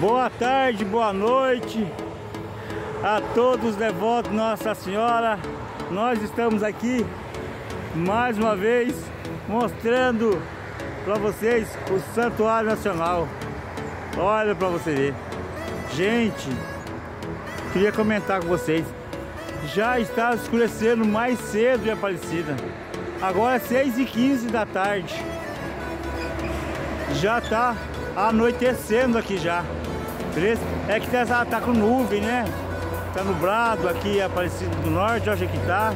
Boa tarde, boa noite a todos os devotos Nossa Senhora. Nós estamos aqui mais uma vez mostrando para vocês o Santuário Nacional. Olha para você ver. Gente, queria comentar com vocês. Já está escurecendo mais cedo em Aparecida. Agora é 6 e 15 da tarde. Já está anoitecendo aqui já. Beleza? É que tá, tá com nuvem, né? Tá nublado aqui, Aparecido do Norte, olha que tá.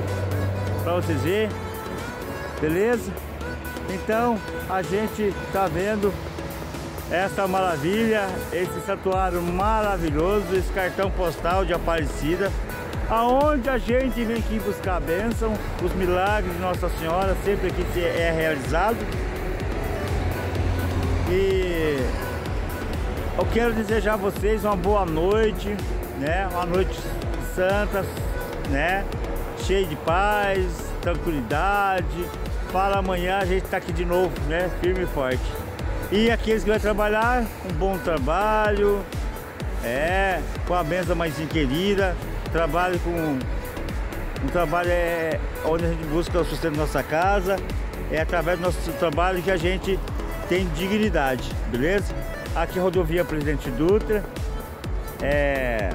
Pra vocês verem. Beleza? Então, a gente tá vendo essa maravilha, esse santuário maravilhoso, esse cartão postal de Aparecida, aonde a gente vem aqui buscar a bênção, os milagres de Nossa Senhora, sempre aqui é realizado. Eu quero desejar a vocês uma boa noite, né? Uma noite santa, né? Cheia de paz, tranquilidade. Para amanhã a gente tá aqui de novo, né? Firme e forte. E aqueles que vão trabalhar, um bom trabalho, é, com a benção mais querida, trabalho com um trabalho é onde a gente busca o sustento da nossa casa, é através do nosso trabalho que a gente tem dignidade, beleza? Aqui é rodovia Presidente Dutra, é,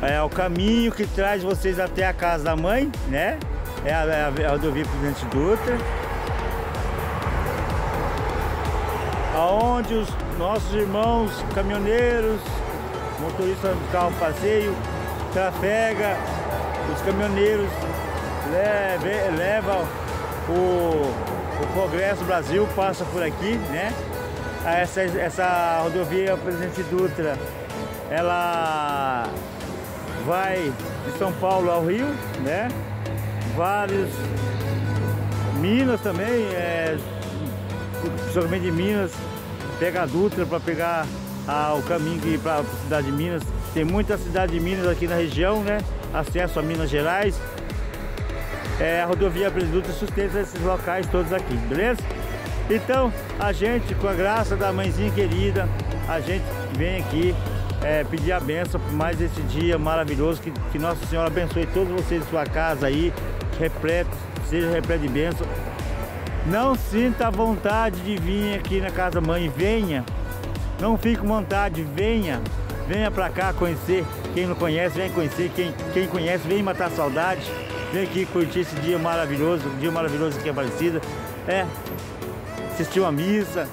é o caminho que traz vocês até a casa da mãe, né? É a, é a rodovia Presidente Dutra. Aonde os nossos irmãos caminhoneiros, motoristas do carro passeio, trafega, os caminhoneiros levam leva o o Congresso Brasil passa por aqui, né? Essa, essa rodovia Presidente Dutra, ela vai de São Paulo ao Rio, né? Vários Minas também, é, principalmente de Minas, pega a Dutra para pegar a, o caminho para a cidade de Minas. Tem muita cidade de Minas aqui na região, né? Acesso a Minas Gerais é, a rodovia Presidente sustenta esses locais todos aqui, beleza? Então, a gente, com a graça da mãezinha querida, a gente vem aqui é, pedir a benção por mais esse dia maravilhoso, que, que Nossa Senhora abençoe todos vocês em sua casa aí, repleto, seja repleto de bênção. Não sinta vontade de vir aqui na casa mãe, venha. Não fique com vontade, venha. Venha pra cá conhecer. Quem não conhece, vem conhecer. Quem, quem conhece, vem matar saudade. Vem aqui curtir esse dia maravilhoso, um dia maravilhoso aqui em Aparecida. É, assistir uma missa,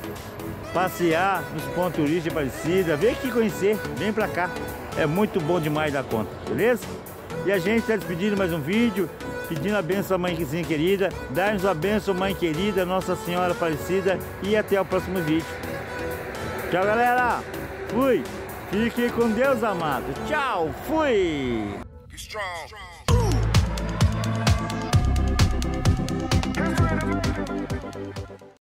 passear nos pontos turísticos de Aparecida. Vem aqui conhecer, vem pra cá. É muito bom demais da conta, beleza? E a gente está despedindo mais um vídeo, pedindo a benção à mãezinha querida. Dá-nos a benção, mãe querida, Nossa Senhora Aparecida. E até o próximo vídeo. Tchau, galera. Fui. Fiquem com Deus, amado. Tchau. Fui.